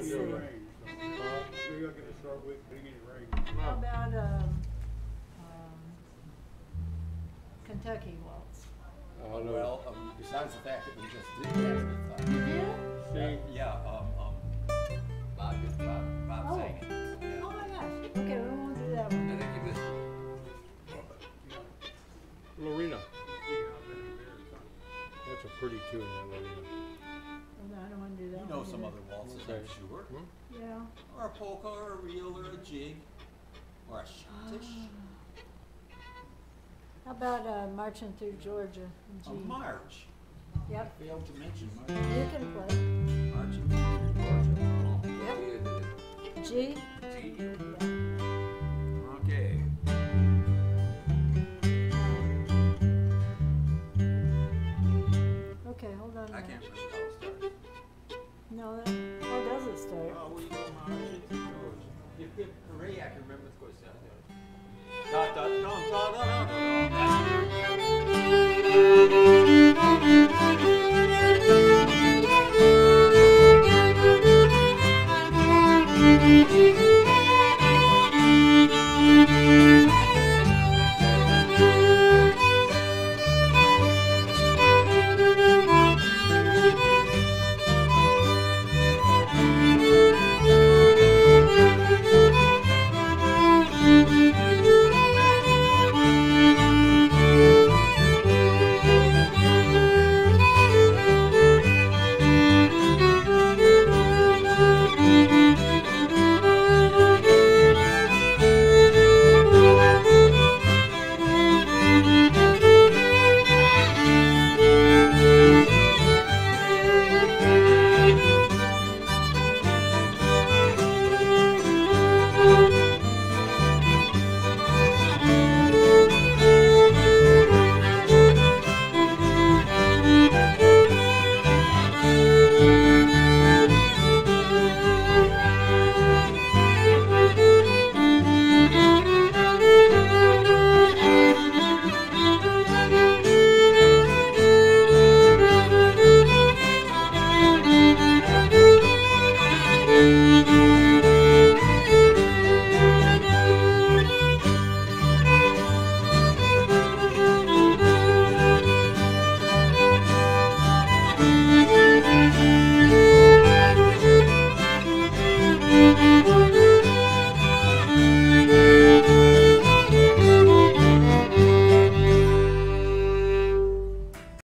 Let's see. range, so Uh, Maybe I'm gonna start with beginning range. How about, um, um, Kentucky waltz? I don't. Well, um, besides the fact that we just did that with, uh, Yeah? See, yeah, um, um, Bob, Bob, Bob Oh. sang it. Yeah. Oh my gosh, okay, we won't do that I think you missed it. Lorena, Yeah, I've been in there, so. that's a pretty tune, that Lorena. No, I don't wanna do that You one. know some either. other waltzes, I'm sure. Hmm? Yeah. Or a polka, or a reel, or a jig, or a schottisch, How about, uh, marching through Georgia in G? a march. Yep, Failed to mention you march. can play. Marching through Georgia. Yep. G? G. Yeah. No, that, how does it start. Oh, well, you uh, know, If, if I can remember, the course,